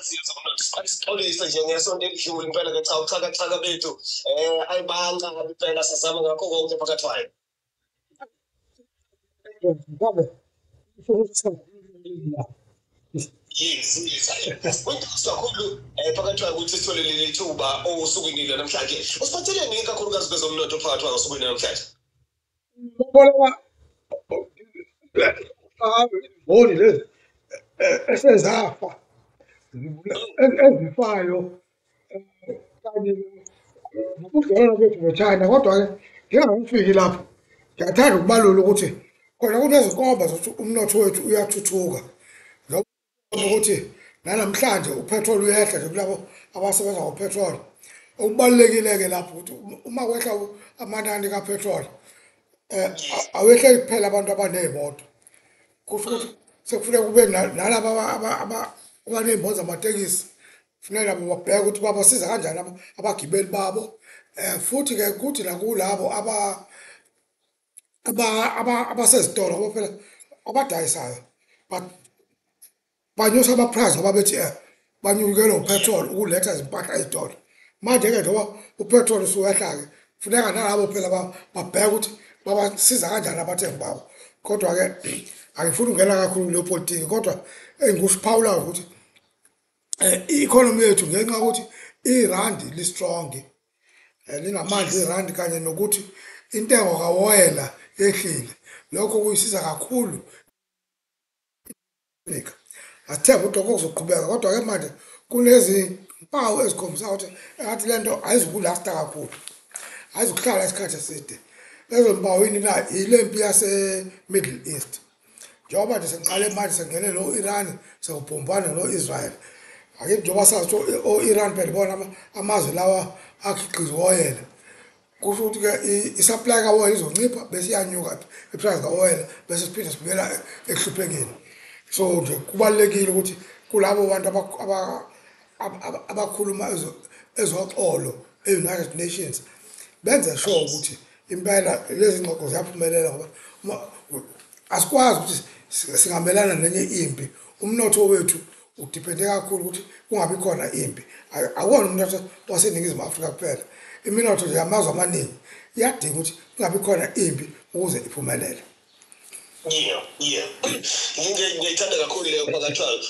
sixolise nje ngesonto edlule impela ke cha uxhakaxhaka bethu um ayibancane impela sizama ngakho konke phakathi kwayo ngabe yes yes. kuyintosi kakhulu um phakathi kwayo ukuthi sithole leli thuba osukwini namhlanje usiphatheleni ikakhulukazi kwezomnotho phakathi kwayo osukwini namhlanje ngoba imboni lezi esezafa ezifayo kanye nobudlelwano bethu ne-China kodwa-ke ngingangifiki lapho. Ngiyathanda ukubalula ukuthi khona kunezinkomba zokuthi umnotho wethu uyathuthuka. Ukuthi nanamhlanje uphethroli uyehla nje kulabo abasebenza ngophethroli okubalulekile-ke lapho ukuthi uma kwehla amanani kaphethroli um awehleli kuphela abantu abaney'moto. Kusho ukuthi sekufuneka kube nalaba abaney'moto zamatekisi kufuneka nabo babheke ukuthi babasiza kanjani abagibeli babo. Um futhi-ke kuthi nakulabo abasezitolo ngoba phela abadayisayo banyusa ama-price ngoba bethi um banyukelwe uphethroli ukuletha izimpahla ezitolo manje-ke njengoba uphethroli usuyehla-ke funeka nalabo phela babheke ukuthi babasiza kanjani abathengi babo kodwa-ke angifuni ukungena kakhulu kuleyo politiki kodwa engikusiphawulayo ukuthi um i-economy yethu ngenxa yokuthi irandi li-strong um linamandla irandi kanye nokuthi intengo kawoyela yehlile. Lokho kuyisiza kakhulu. Afrika asithemba ukuthi lokho kuzoqhubeka kodwa-ke manje kunezimpawu ezikhombisayo ukuthi engathi le nto ayizukulasta kakhulu ayizukuhlala isikhathi eside. Yini na ilempi yase-middle east. Njengoba nje sengiqale manje sengene no-iran sewubhombana no-israel ake njengoba sazi o-iran phela ibona amazwe lawa akhiqiza uwoyela kusho ukuthi-ke i-supply kawoyela izoncipha bese iyanyuka i-price kawoyela bese siphinde sibuyela ekuhluphekeni so nje kubalulekile ukuthi kulabo bantu abakhuluma ezoxolo e-united nations benze sure ukuthi impela lezi ngxoxo ziyaphumelela ngoba asikwazi ukuthi singamelana nenye impi. Umnotho wethu udiphende kakhulu ukuthi kungabi khona impi. Akuwona umnotho waseningizimu afrika kuphela. Iminotho nje yamazwe amaningi iyadinga ukuthi kungabi khona impi ukuze iphumelele. Yeah yeah. Ngiyayithanda kakhulu leyo phakathi kwayo